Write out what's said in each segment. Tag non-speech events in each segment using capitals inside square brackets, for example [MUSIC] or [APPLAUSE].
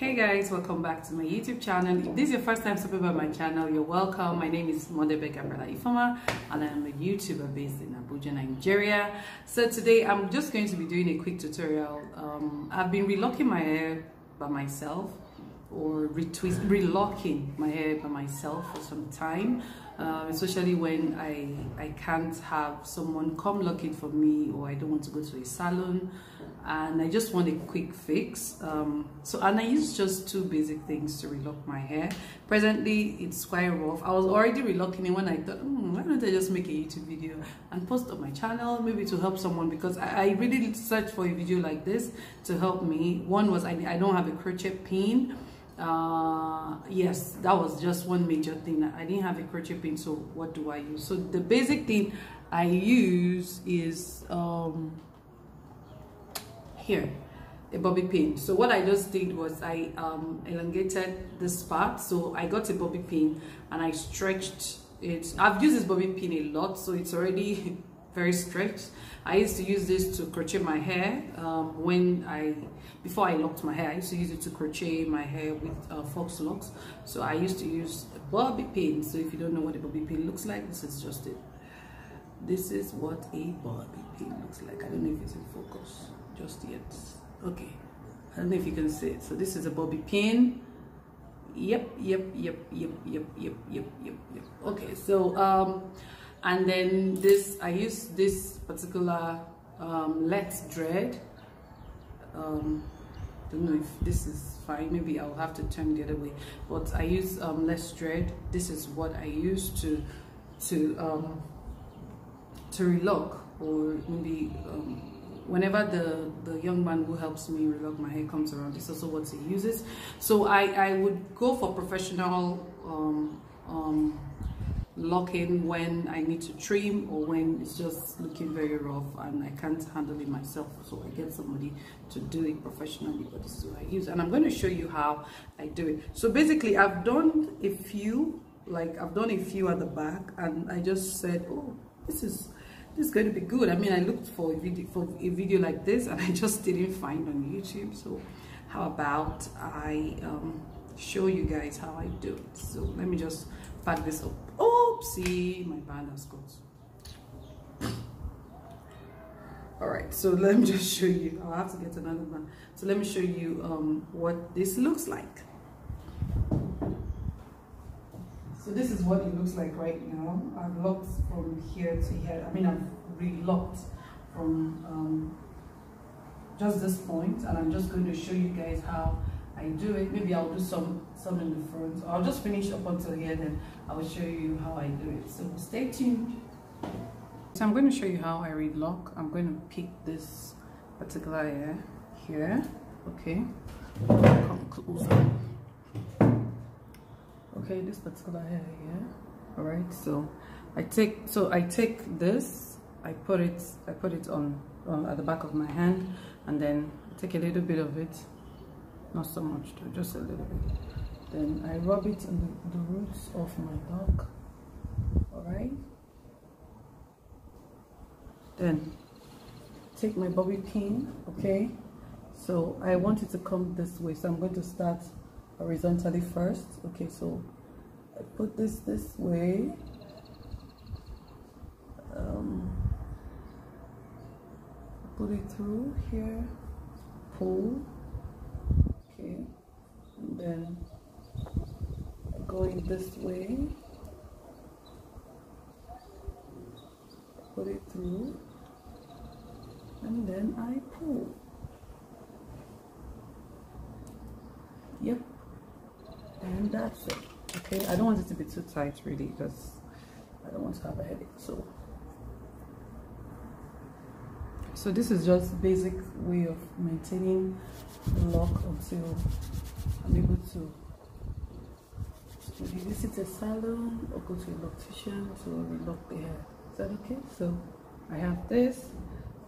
Hey guys, welcome back to my YouTube channel. If this is your first time stopping by my channel, you're welcome. My name is Modebe Gabriella Ifeoma and I'm a YouTuber based in Abuja, Nigeria. So today I'm just going to be doing a quick tutorial. Um, I've been relocking my hair by myself or retwist, relocking my hair by myself for some time. Uh, especially when I, I can't have someone come lock it for me or I don't want to go to a salon and I just want a quick fix. Um, so, and I use just two basic things to relock my hair. Presently, it's quite rough. I was already relocking it when I thought, hmm, why don't I just make a YouTube video and post on my channel, maybe to help someone because I, I really searched for a video like this to help me. One was I, I don't have a crochet pin. Uh, yes, that was just one major thing. I didn't have a crochet pin, so what do I use? So the basic thing I use is um, here a bobby pin so what i just did was i um, elongated this part so i got a bobby pin and i stretched it i've used this bobby pin a lot so it's already [LAUGHS] very stretched i used to use this to crochet my hair um, when i before i locked my hair i used to use it to crochet my hair with uh, faux locs. So i used to use a bobby pin. So if you don't know what a bobby pin looks like this is just it. This is what a bobby pin looks like. I don't know if it's in focus just yet. Okay. I don't know if you can see it. So this is a bobby pin. Yep yep yep yep yep yep yep yep yep. Okay so um and then this i use this particular um let's dread um don't know if this is fine maybe i'll have to turn the other way. But i use um let's dread this is what i use to to um to relock or maybe um whenever the the young man who helps me relock my hair comes around this is also what he uses. So i i would go for professional um, um, locking when i need to trim or when it's just looking very rough and i can't handle it myself. So i get somebody to do it professionally but this is what i use. And i'm going to show you how i do it. So basically i've done a few like i've done a few at the back and i just said oh this is this is going to be good. I mean i looked for a video for a video like this and [LAUGHS] i just didn't find on youtube. So how about i um, show you guys how i do it? So let me just pack this up oopsie my band has got all right so let me [LAUGHS] just show you. I'll have to get another one so let me show you um, what this looks like. So this is what it looks like right now. I've locked from here to here. I mean i've relocked from um, just this point and i'm just going to show you guys how i do it. Maybe i'll do some some in the front. I'll just finish up until here then. I'll show you how i do it. So stay tuned. So i'm going to show you how i relock. I'm going to pick this particular area here. Okay. Come closer. Okay this particular hair here. All right so i take so i take this i put it i put it on, on at the back of my hand and then take a little bit of it. Not so much though, just a little bit then i rub it on the, the roots of my dog all right then take my bobby pin okay? So i want it to come this way so i'm going to start horizontally first okay? So I put this this way. Um, put it through here. Pull. Okay. And then going this way. Put it through. And then I pull. Yep. And that's it. Okay? I don't want it to be too tight really because i don't want to have a headache so. So this is just basic way of maintaining the lock until i'm able to maybe visit a salon or go to a loctician to relock the hair. Is that okay? So i have this.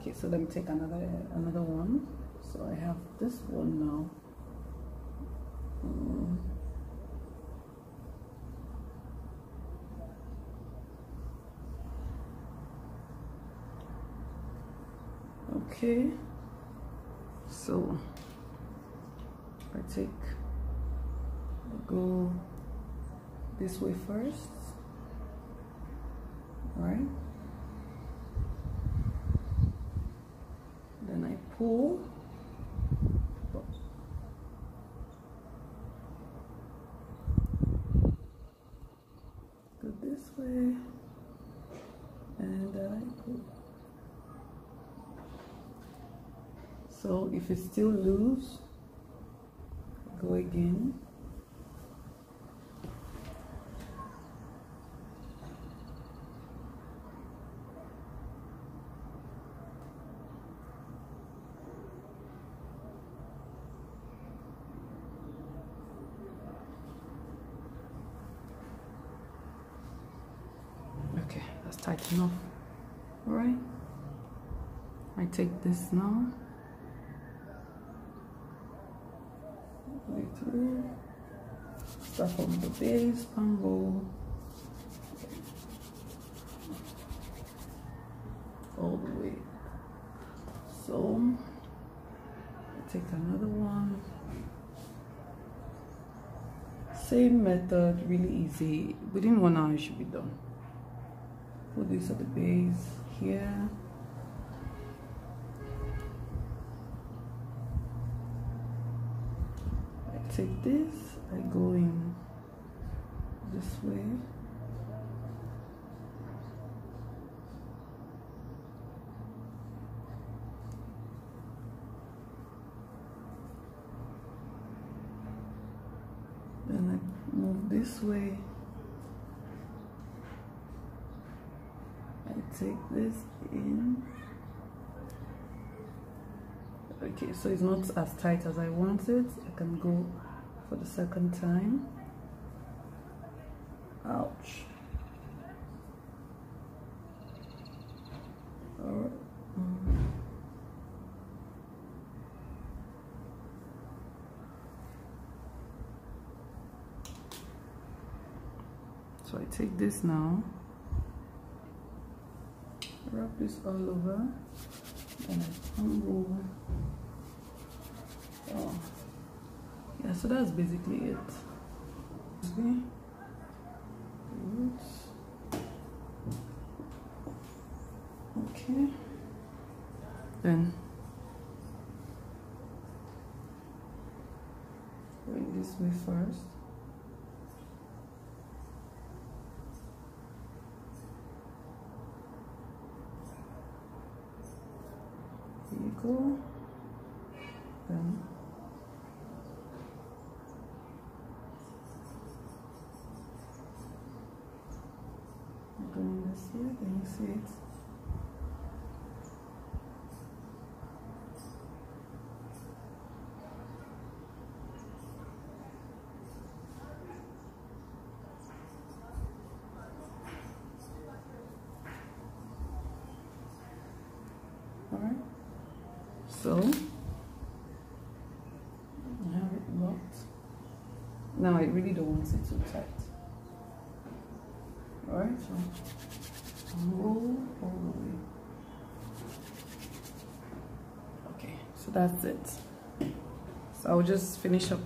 Okay so let me take another another one. So i have this one now. Mm. okay. So I take go this way first. Right then I pull. Go this way. And I pull. So if it's still loose go again okay that's tight enough all right. I take this now. Way through start from the base pango all the way. So I take another one. Same method really easy. Within one hour it should be done put this at the base here. I take this I go in this way then I move this way I take this in. Okay so it's not as tight as I want it. I can go for the second time. Ouch. So I take this now wrap this all over and I unroll oh. Yeah so that's basically it. Okay okay. Then bring this way first Here you go. Then doing this here, can you see it? Alright. So I have it locked. Now I really don't want it too tight. Alright, so roll all the way. Okay, so that's it. So I'll just finish up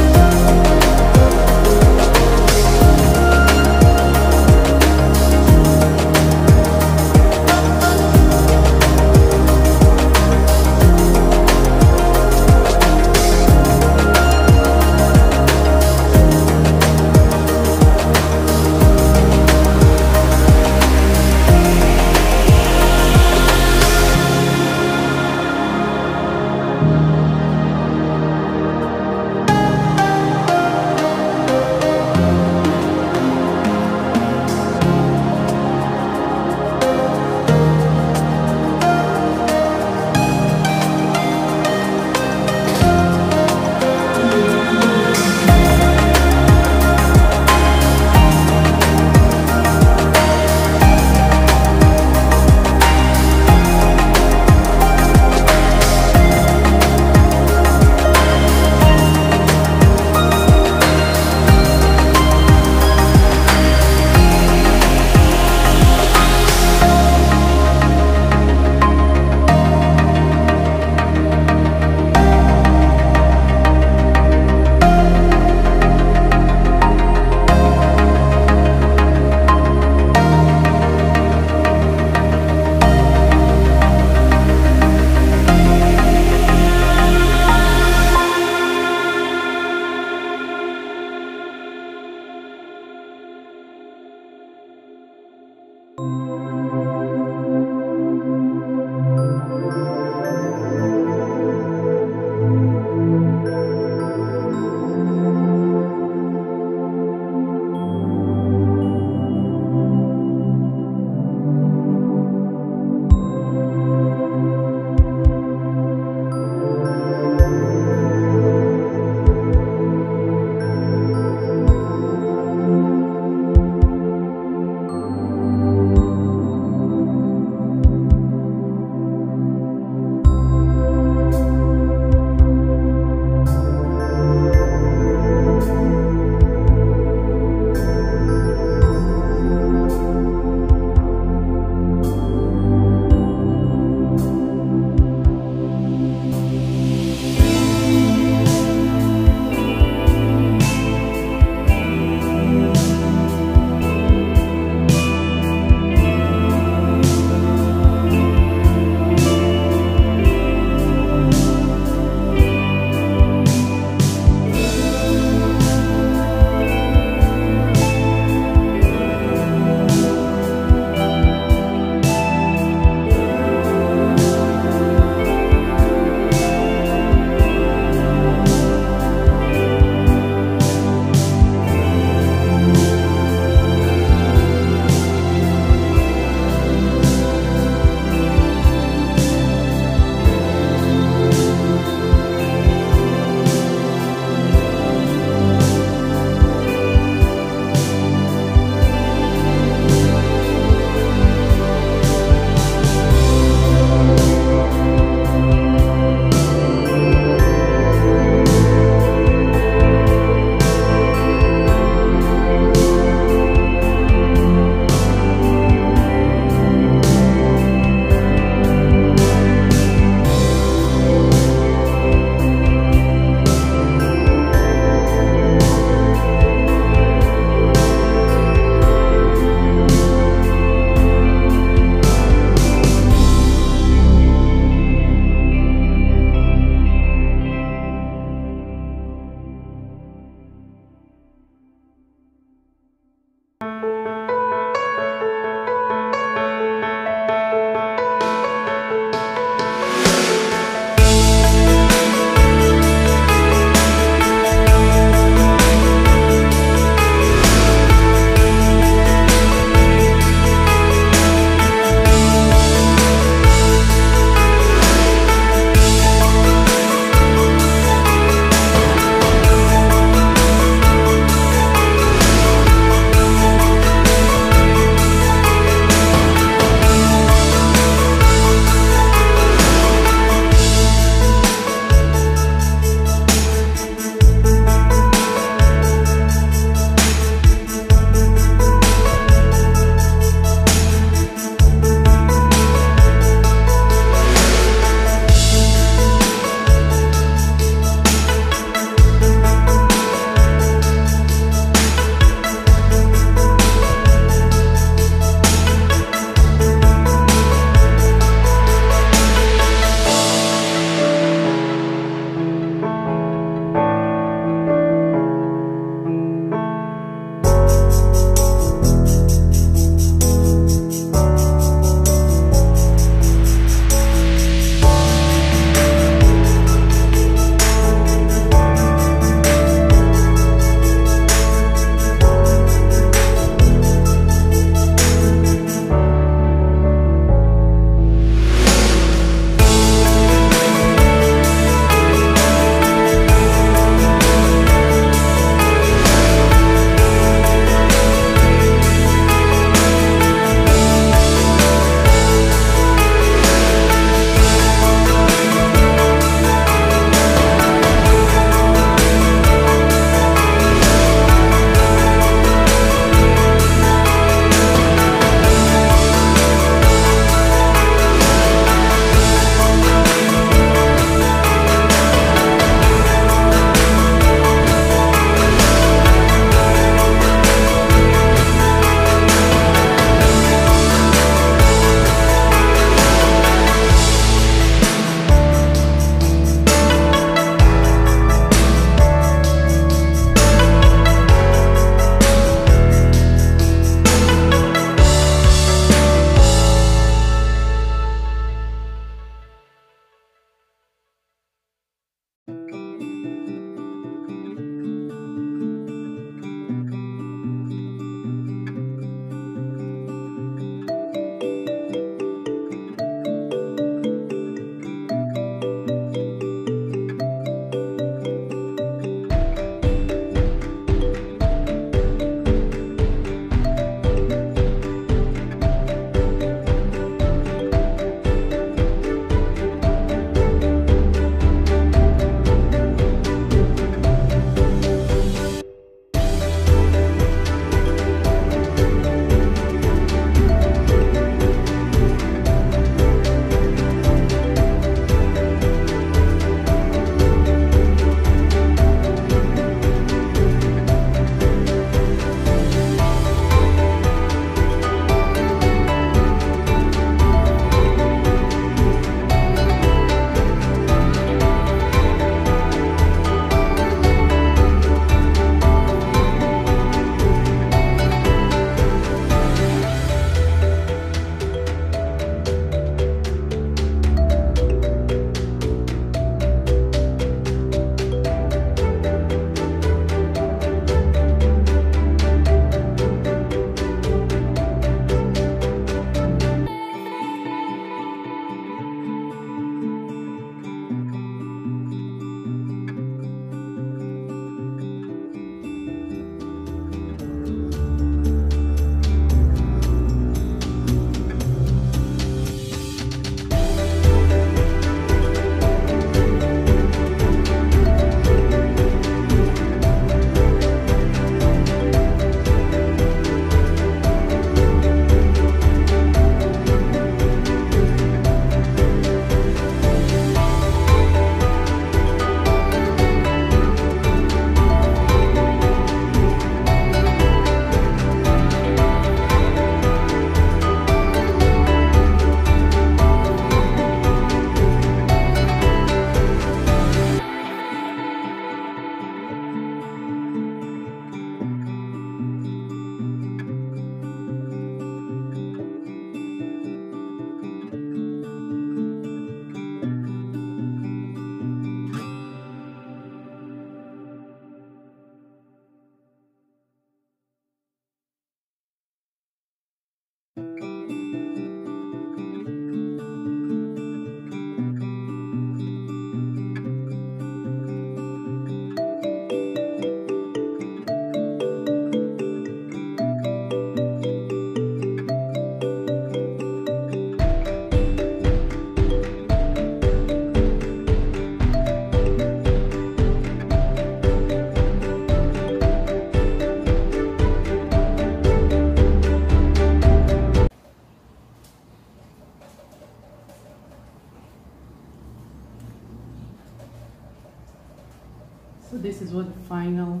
so this is what the final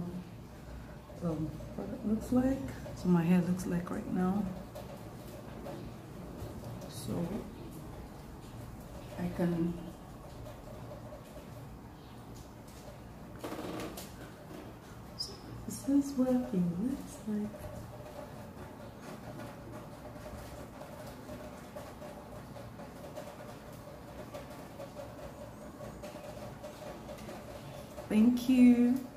um, product looks like. So my hair looks like right now. So I can so this is what it looks like Thank you.